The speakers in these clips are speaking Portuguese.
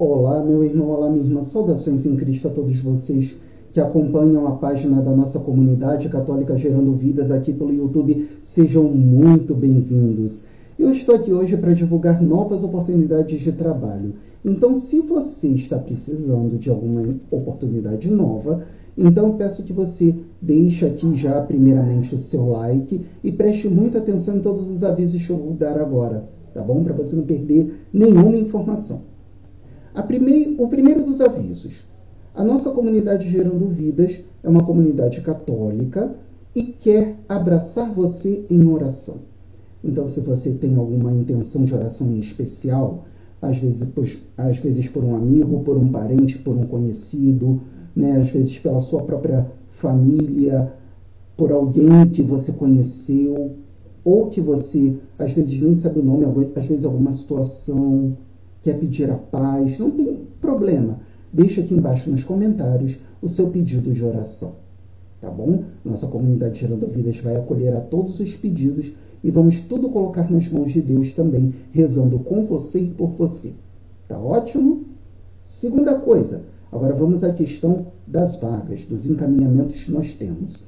Olá, meu irmão, olá, minha irmã. Saudações em Cristo a todos vocês que acompanham a página da nossa comunidade católica Gerando Vidas aqui pelo YouTube. Sejam muito bem-vindos. Eu estou aqui hoje para divulgar novas oportunidades de trabalho. Então, se você está precisando de alguma oportunidade nova, então peço que você deixe aqui já primeiramente o seu like e preste muita atenção em todos os avisos que eu vou dar agora, tá bom? Para você não perder nenhuma informação. Primei, o primeiro dos avisos. A nossa comunidade Gerando Vidas é uma comunidade católica e quer abraçar você em oração. Então, se você tem alguma intenção de oração em especial, às vezes, por, às vezes por um amigo, por um parente, por um conhecido, né? às vezes pela sua própria família, por alguém que você conheceu, ou que você às vezes nem sabe o nome, às vezes alguma situação, quer pedir a paz, não tem problema. Deixa aqui embaixo nos comentários o seu pedido de oração. Tá bom? Nossa comunidade Gerando Vidas vai acolher a todos os pedidos e vamos tudo colocar nas mãos de Deus também, rezando com você e por você. Tá ótimo? Segunda coisa, agora vamos à questão das vagas, dos encaminhamentos que nós temos.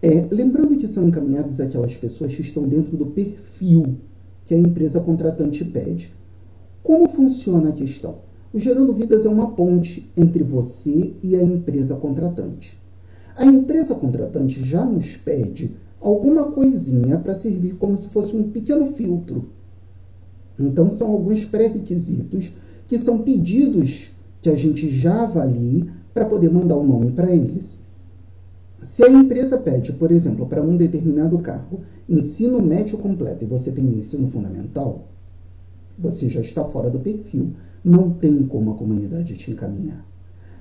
É, lembrando que são encaminhadas aquelas pessoas que estão dentro do perfil que a empresa contratante pede. Como funciona a questão? O Gerando Vidas é uma ponte entre você e a empresa contratante. A empresa contratante já nos pede alguma coisinha para servir como se fosse um pequeno filtro. Então, são alguns pré-requisitos que são pedidos que a gente já avalie para poder mandar o nome para eles. Se a empresa pede, por exemplo, para um determinado cargo, ensino médio completo e você tem ensino fundamental, você já está fora do perfil. Não tem como a comunidade te encaminhar.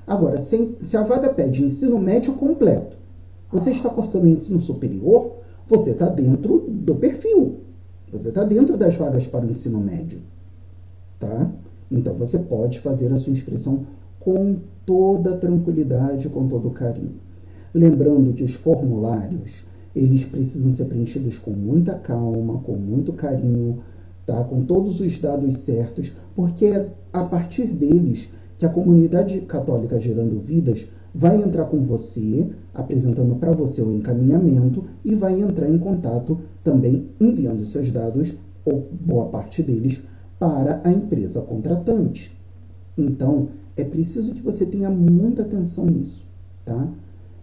Agora, se, se a vaga pede ensino médio completo, você está cursando ensino superior, você está dentro do perfil. Você está dentro das vagas para o ensino médio. Tá? Então você pode fazer a sua inscrição com toda tranquilidade, com todo carinho. Lembrando que os formulários, eles precisam ser preenchidos com muita calma, com muito carinho, tá? com todos os dados certos, porque é a partir deles que a comunidade católica Gerando Vidas vai entrar com você, apresentando para você o encaminhamento e vai entrar em contato também enviando seus dados, ou boa parte deles, para a empresa contratante. Então, é preciso que você tenha muita atenção nisso, tá?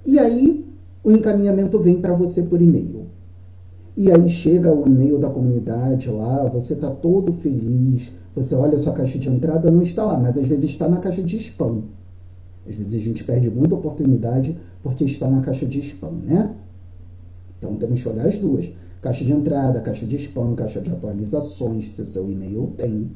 E aí, o encaminhamento vem para você por e-mail. E aí chega o e-mail da comunidade lá, você está todo feliz, você olha a sua caixa de entrada, não está lá, mas às vezes está na caixa de spam. Às vezes a gente perde muita oportunidade porque está na caixa de spam, né? Então temos que olhar as duas. Caixa de entrada, caixa de spam, caixa de atualizações, se seu e-mail tem.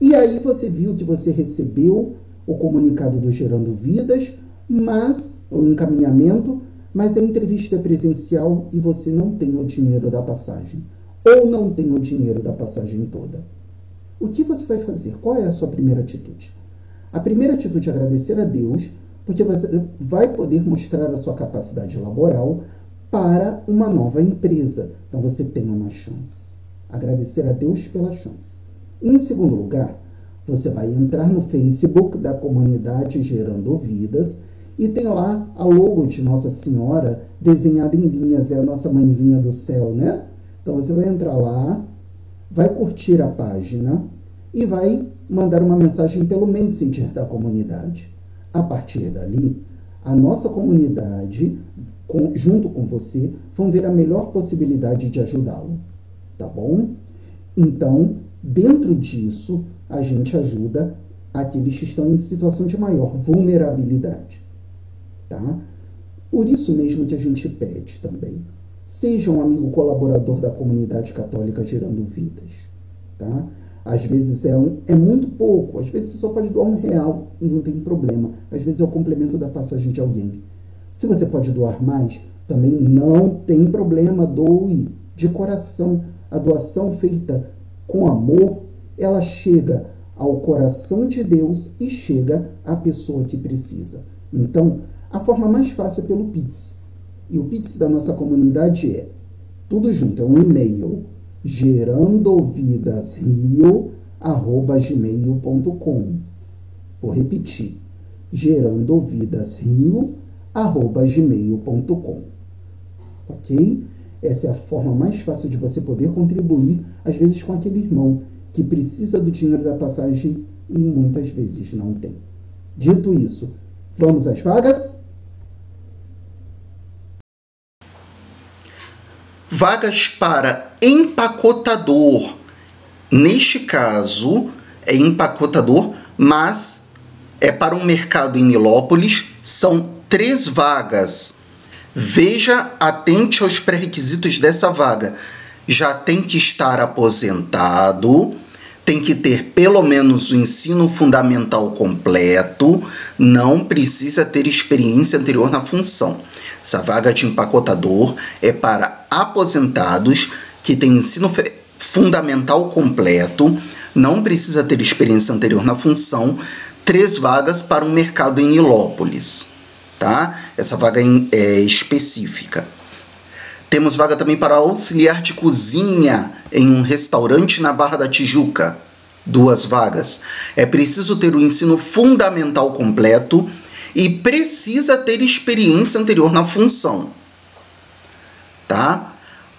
E aí você viu que você recebeu o comunicado do Gerando Vidas, mas o encaminhamento, mas a entrevista é presencial e você não tem o dinheiro da passagem. Ou não tem o dinheiro da passagem toda. O que você vai fazer? Qual é a sua primeira atitude? A primeira atitude é agradecer a Deus, porque você vai poder mostrar a sua capacidade laboral para uma nova empresa. Então você tem uma chance. Agradecer a Deus pela chance. Em segundo lugar, você vai entrar no Facebook da comunidade Gerando Vidas e tem lá a logo de Nossa Senhora desenhada em linhas, é a nossa mãezinha do céu, né? Então você vai entrar lá, vai curtir a página e vai mandar uma mensagem pelo Messenger da comunidade. A partir dali, a nossa comunidade, com, junto com você, vão ver a melhor possibilidade de ajudá-lo. Tá bom? Então, dentro disso, a gente ajuda aqueles que estão em situação de maior vulnerabilidade. Tá? Por isso mesmo que a gente pede também. Seja um amigo colaborador da comunidade católica gerando vidas. Tá? Às vezes é, um, é muito pouco, às vezes você só pode doar um real e não tem problema. Às vezes é o complemento da passagem de alguém. Se você pode doar mais, também não tem problema, doe de coração. A doação feita com amor, ela chega ao coração de Deus e chega à pessoa que precisa. Então, a forma mais fácil é pelo Pix. E o Pix da nossa comunidade é tudo junto, é um e-mail gerandovidasrio gmail.com. Vou repetir, gerandovidasrio.gmail.com. Ok? Essa é a forma mais fácil de você poder contribuir, às vezes com aquele irmão que precisa do dinheiro da passagem e muitas vezes não tem. Dito isso, vamos às vagas? Vagas para empacotador. Neste caso, é empacotador, mas é para um mercado em Nilópolis. São três vagas. Veja, atente aos pré-requisitos dessa vaga. Já tem que estar aposentado, tem que ter pelo menos o ensino fundamental completo, não precisa ter experiência anterior na função. Essa vaga de empacotador é para aposentados que têm ensino fundamental completo, não precisa ter experiência anterior na função, três vagas para um mercado em Nilópolis, tá? Essa vaga é específica. Temos vaga também para auxiliar de cozinha em um restaurante na Barra da Tijuca. Duas vagas. É preciso ter o ensino fundamental completo e precisa ter experiência anterior na função. Tá?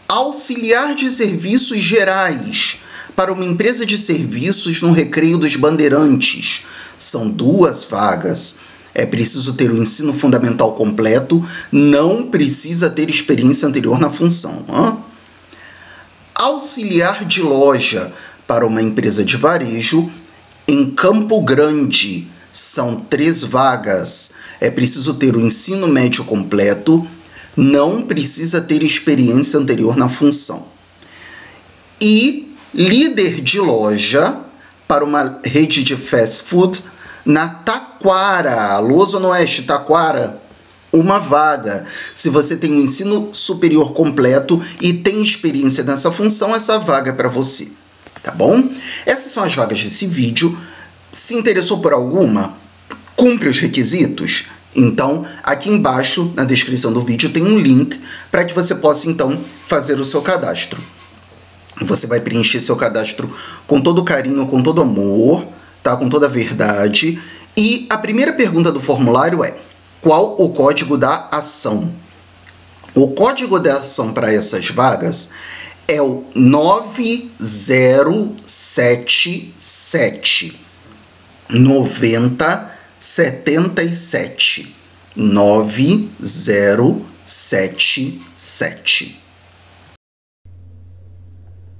Auxiliar de serviços gerais para uma empresa de serviços no Recreio dos Bandeirantes. São duas vagas é preciso ter o ensino fundamental completo, não precisa ter experiência anterior na função. Hã? Auxiliar de loja para uma empresa de varejo em Campo Grande. São três vagas. É preciso ter o ensino médio completo, não precisa ter experiência anterior na função. E líder de loja para uma rede de fast food na Taquara, alô Zona Oeste, Taquara, uma vaga. Se você tem um ensino superior completo e tem experiência nessa função, essa vaga é para você, tá bom? Essas são as vagas desse vídeo. Se interessou por alguma, cumpre os requisitos? Então, aqui embaixo na descrição do vídeo tem um link para que você possa então fazer o seu cadastro. Você vai preencher seu cadastro com todo carinho, com todo amor tá? Com toda verdade. E a primeira pergunta do formulário é: qual o código da ação? O código da ação para essas vagas é o 9077 9077 9077.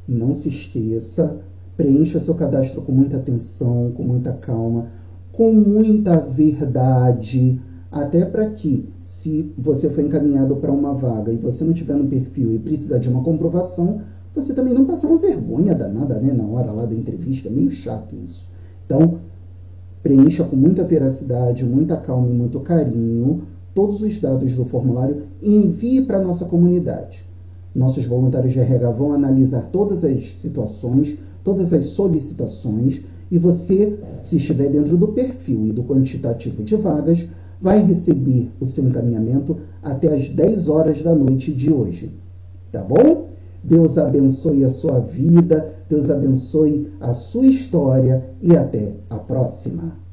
Não se esqueça Preencha seu cadastro com muita atenção, com muita calma, com muita verdade, até para que, se você for encaminhado para uma vaga e você não tiver no perfil e precisar de uma comprovação, você também não passar uma vergonha danada né, na hora lá da entrevista. Meio chato isso. Então, preencha com muita veracidade, muita calma e muito carinho todos os dados do formulário e envie para a nossa comunidade. Nossos voluntários de RH vão analisar todas as situações todas as solicitações e você, se estiver dentro do perfil e do quantitativo de vagas, vai receber o seu encaminhamento até as 10 horas da noite de hoje. Tá bom? Deus abençoe a sua vida, Deus abençoe a sua história e até a próxima.